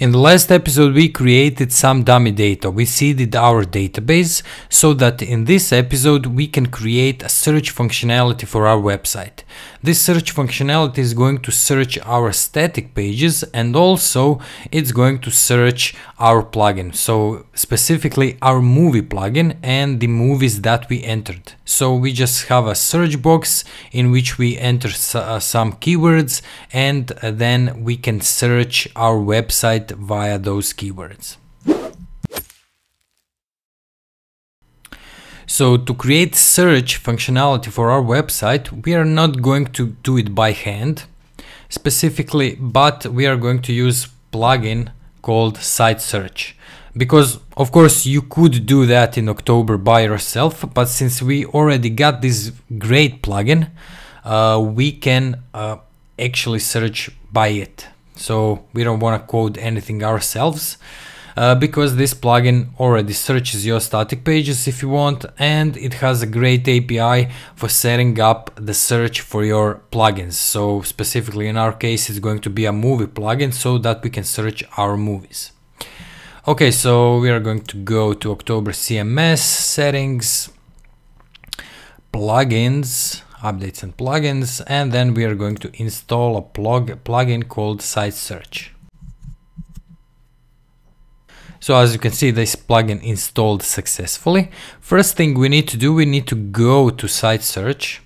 In the last episode we created some dummy data, we seeded our database so that in this episode we can create a search functionality for our website. This search functionality is going to search our static pages and also it's going to search our plugin, so specifically our movie plugin and the movies that we entered. So we just have a search box in which we enter uh, some keywords and then we can search our website via those keywords. So to create search functionality for our website, we are not going to do it by hand. Specifically, but we are going to use plugin called site search. Because of course you could do that in October by yourself, but since we already got this great plugin, uh, we can uh, actually search by it so we don't want to code anything ourselves uh, because this plugin already searches your static pages if you want and it has a great API for setting up the search for your plugins. So specifically in our case it's going to be a movie plugin so that we can search our movies. Okay, so we are going to go to October CMS settings, plugins, updates and plugins and then we are going to install a plug plugin called site search. So as you can see this plugin installed successfully. First thing we need to do we need to go to site search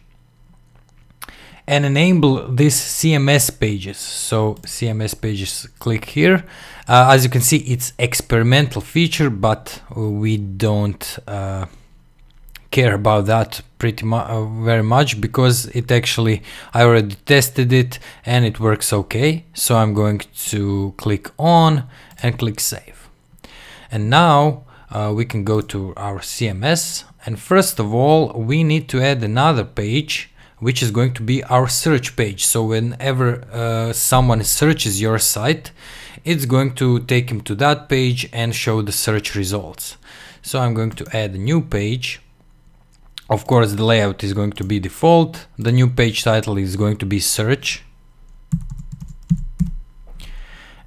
and enable these CMS pages. So CMS pages click here. Uh, as you can see it's experimental feature but we don't uh, care about that pretty much uh, very much because it actually I already tested it and it works okay. So I'm going to click on and click save. And now uh, we can go to our CMS and first of all we need to add another page which is going to be our search page. So whenever uh, someone searches your site it's going to take him to that page and show the search results. So I'm going to add a new page of course, the layout is going to be default. The new page title is going to be search.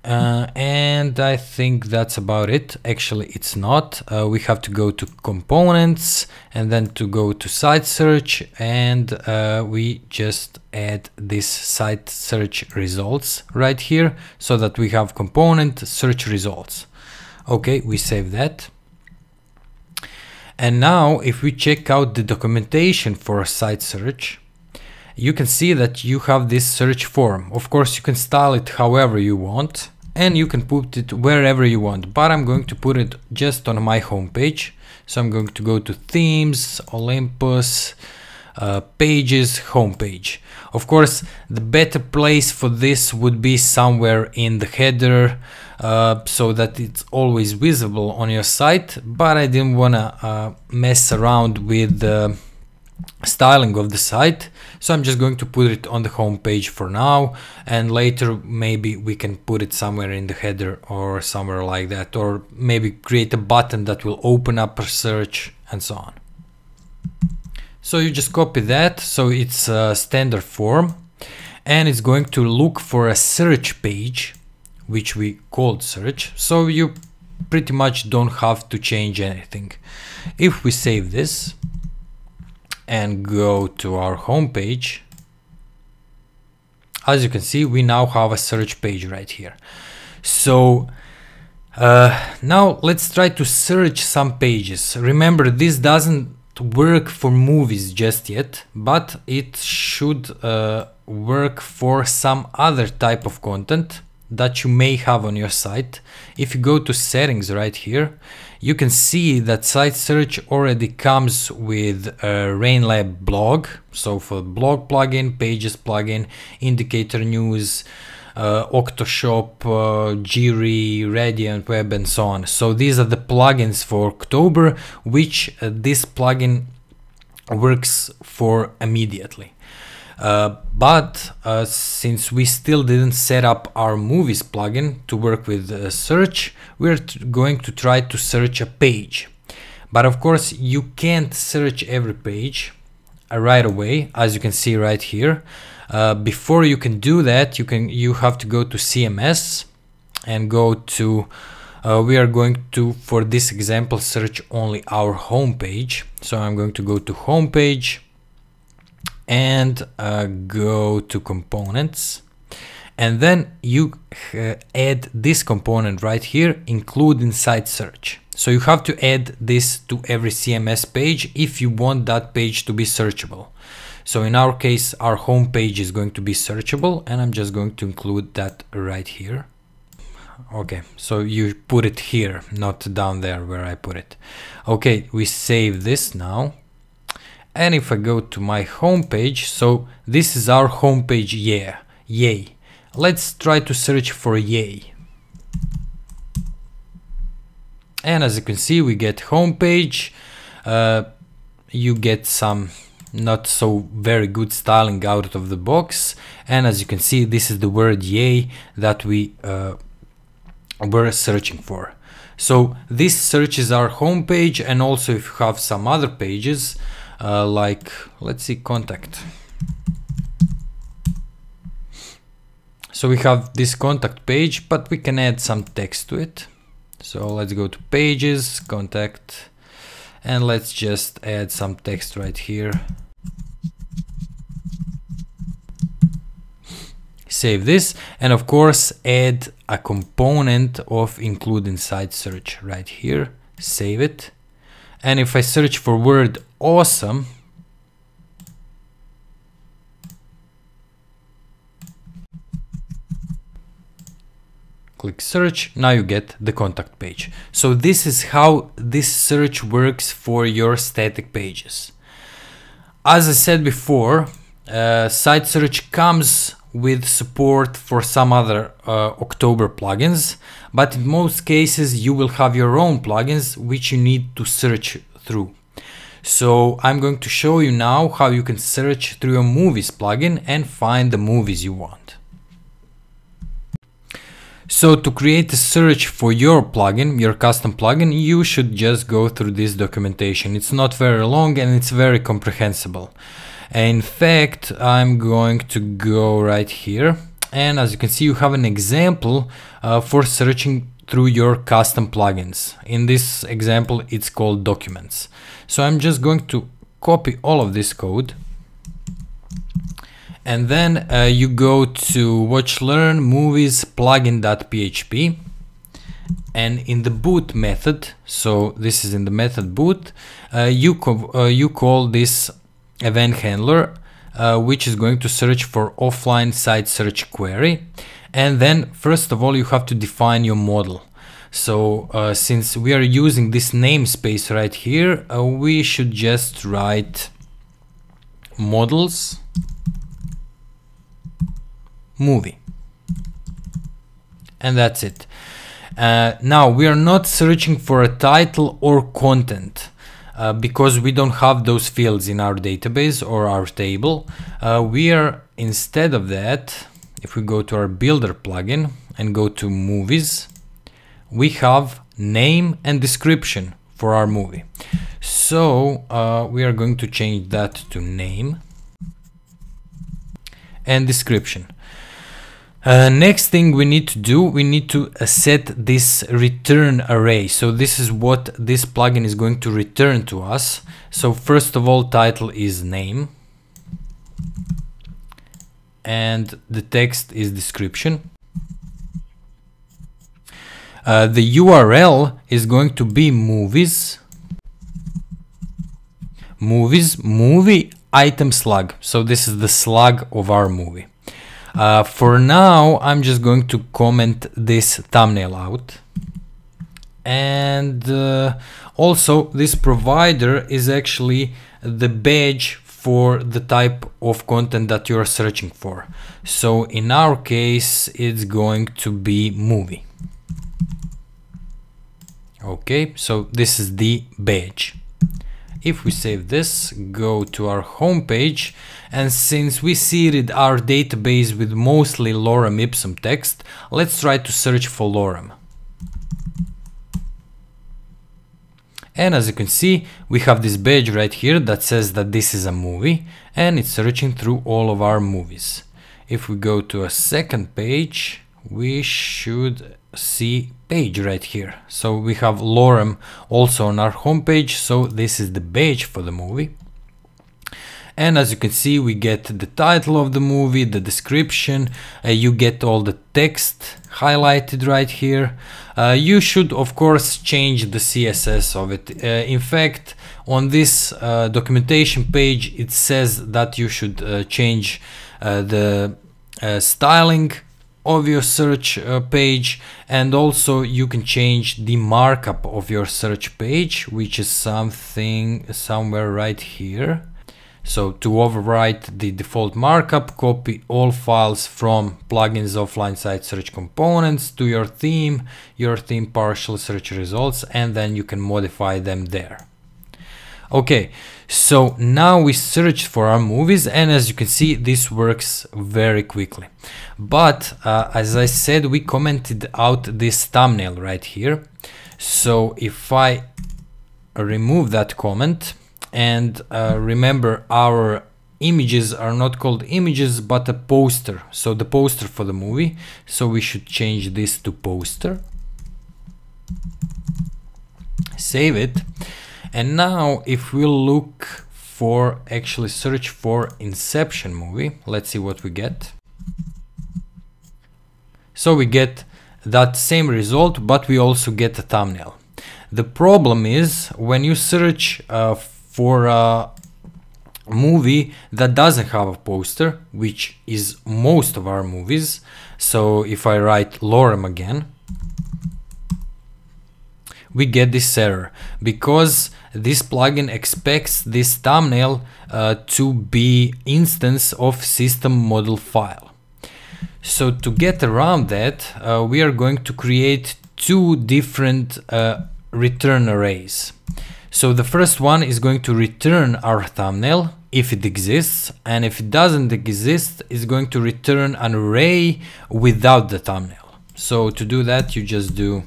Uh, and I think that's about it. Actually, it's not. Uh, we have to go to components and then to go to site search and uh, we just add this site search results right here so that we have component search results. Okay, we save that. And now if we check out the documentation for a site search, you can see that you have this search form. Of course, you can style it however you want and you can put it wherever you want, but I'm going to put it just on my homepage. So I'm going to go to themes, Olympus, uh, pages, homepage. Of course, the better place for this would be somewhere in the header uh, so that it's always visible on your site, but I didn't want to uh, mess around with the styling of the site. So I'm just going to put it on the home page for now and later maybe we can put it somewhere in the header or somewhere like that or maybe create a button that will open up a search and so on. So you just copy that, so it's a standard form and it's going to look for a search page, which we called search. So you pretty much don't have to change anything. If we save this and go to our home page, as you can see, we now have a search page right here. So uh, now let's try to search some pages. Remember, this doesn't work for movies just yet, but it should uh, work for some other type of content that you may have on your site. If you go to settings right here, you can see that site search already comes with a RainLab blog. So for blog plugin, pages plugin, Indikator News, uh, Octoshop, uh, Jiri, Radiant Web and so on. So these are the plugins for October, which uh, this plugin works for immediately. Uh, but uh, since we still didn't set up our movies plugin to work with uh, search, we're going to try to search a page. But of course, you can't search every page uh, right away, as you can see right here. Uh, before you can do that, you can you have to go to CMS and go to uh, we are going to for this example search only our homepage. so I'm going to go to homepage and uh, go to components. And then you uh, add this component right here include inside search. So you have to add this to every CMS page if you want that page to be searchable so in our case our home page is going to be searchable and I'm just going to include that right here okay so you put it here not down there where I put it okay we save this now and if I go to my home page so this is our home page yeah yay Let's try to search for yay. And as you can see, we get homepage. Uh, you get some not so very good styling out of the box. And as you can see, this is the word yay that we uh, were searching for. So this searches our homepage and also if you have some other pages uh, like, let's see, contact. So we have this contact page, but we can add some text to it. So let's go to pages, contact, and let's just add some text right here. Save this, and of course add a component of include inside search right here. Save it. And if I search for word awesome, click search, now you get the contact page. So this is how this search works for your static pages. As I said before, uh, site search comes with support for some other uh, October plugins, but in most cases you will have your own plugins which you need to search through. So I'm going to show you now how you can search through your movies plugin and find the movies you want. So to create a search for your plugin, your custom plugin, you should just go through this documentation. It's not very long and it's very comprehensible. In fact, I'm going to go right here. And as you can see, you have an example uh, for searching through your custom plugins. In this example, it's called documents. So I'm just going to copy all of this code and then uh, you go to watch learn movies plugin.php and in the boot method so this is in the method boot uh, you uh, you call this event handler uh, which is going to search for offline site search query and then first of all you have to define your model so uh, since we are using this namespace right here uh, we should just write models movie. And that's it. Uh, now we are not searching for a title or content uh, because we don't have those fields in our database or our table. Uh, we are instead of that, if we go to our builder plugin and go to movies, we have name and description for our movie. So uh, we are going to change that to name and description. Uh, next thing we need to do, we need to uh, set this return array. So this is what this plugin is going to return to us. So first of all, title is name. And the text is description. Uh, the URL is going to be movies. Movies, movie item slug. So this is the slug of our movie. Uh, for now, I'm just going to comment this thumbnail out. And uh, also this provider is actually the badge for the type of content that you're searching for. So in our case, it's going to be movie. Okay, so this is the badge. If we save this, go to our home page, and since we seeded our database with mostly lorem ipsum text, let's try to search for lorem. And as you can see, we have this badge right here that says that this is a movie and it's searching through all of our movies. If we go to a second page, we should see page right here. So we have Lorem also on our homepage. So this is the page for the movie. And as you can see, we get the title of the movie, the description, uh, you get all the text highlighted right here. Uh, you should of course change the CSS of it. Uh, in fact, on this uh, documentation page, it says that you should uh, change uh, the styling of your search uh, page and also you can change the markup of your search page, which is something somewhere right here. So to overwrite the default markup, copy all files from plugins offline site search components to your theme, your theme partial search results, and then you can modify them there. Okay, so now we searched for our movies and as you can see, this works very quickly. But uh, as I said, we commented out this thumbnail right here. So if I remove that comment, and uh, remember our images are not called images but a poster so the poster for the movie so we should change this to poster save it and now if we look for actually search for inception movie let's see what we get so we get that same result but we also get a thumbnail the problem is when you search uh, for a movie that doesn't have a poster, which is most of our movies. So if I write lorem again, we get this error because this plugin expects this thumbnail uh, to be instance of system model file. So to get around that, uh, we are going to create two different uh, return arrays. So the first one is going to return our thumbnail if it exists and if it doesn't exist it's going to return an array without the thumbnail. So to do that you just do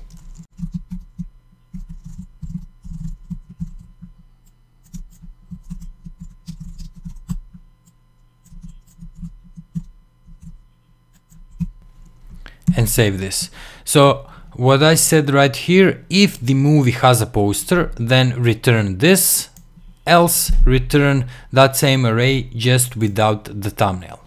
and save this. So what I said right here, if the movie has a poster, then return this, else return that same array just without the thumbnail.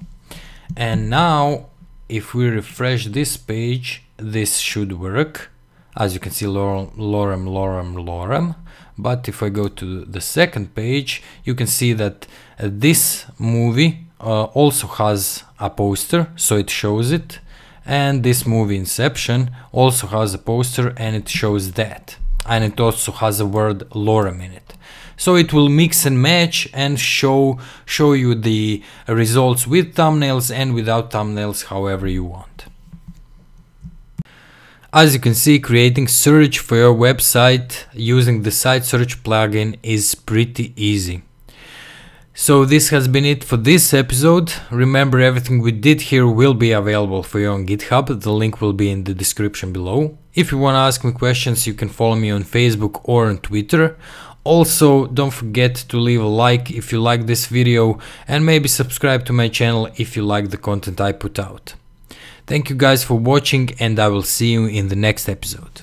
And now, if we refresh this page, this should work. As you can see, lorem, lorem, lorem, lorem. But if I go to the second page, you can see that uh, this movie uh, also has a poster, so it shows it and this movie Inception also has a poster and it shows that. And it also has a word lorem in it. So it will mix and match and show show you the results with thumbnails and without thumbnails however you want. As you can see creating search for your website using the site search plugin is pretty easy so this has been it for this episode. Remember everything we did here will be available for you on GitHub. The link will be in the description below. If you want to ask me questions, you can follow me on Facebook or on Twitter. Also, don't forget to leave a like if you like this video and maybe subscribe to my channel if you like the content I put out. Thank you guys for watching and I will see you in the next episode.